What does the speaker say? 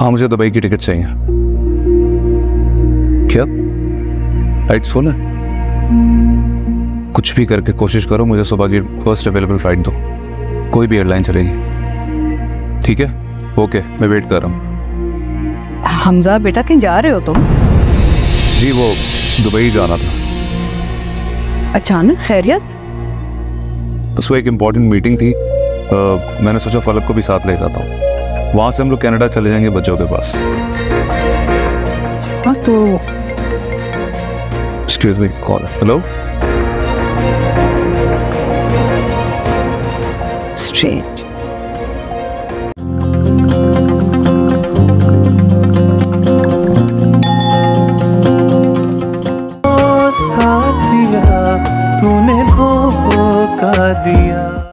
हाँ मुझे दुबई की टिकट चाहिए। क्या? फ़्लाइट सोलह? कुछ भी करके कोशिश करो मुझे सुबह की फ़र्स्ट अवेलेबल फ़्लाइट दो। कोई भी एयरलाइन चलेगी। ठीक है? ओके मैं वेट कर रहा हूँ। हमजा बेटा कहीं जा रहे हो तुम? जी वो दुबई जाना था। अचानक? खैरियत? बस वो एक इम्पोर्टेंट मीटिंग थी। अ, मैंने सोचा फलक को भी साथ ले जाता हूँ। वहाँ से हम लोग कनाडा चले जाएँगे बच्चों के पास। हाँ, तो excuse me call hello strange दिया।